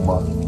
Coma